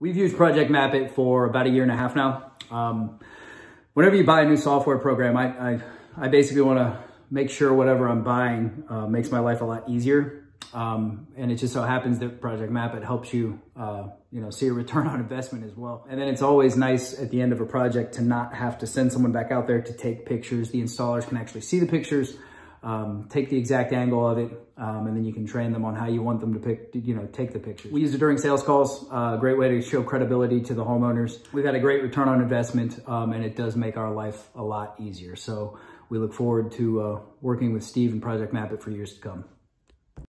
We've used Project Map It for about a year and a half now. Um, whenever you buy a new software program, I, I, I basically want to make sure whatever I'm buying uh, makes my life a lot easier. Um, and it just so happens that Project Map It helps you, uh, you know, see a return on investment as well. And then it's always nice at the end of a project to not have to send someone back out there to take pictures. The installers can actually see the pictures, um, take the exact angle of it, um, and then you can train them on how you want them to pick, you know, take the pictures. We use it during sales calls, a uh, great way to show credibility to the homeowners. We've had a great return on investment, um, and it does make our life a lot easier. So we look forward to uh, working with Steve and Project Map It for years to come.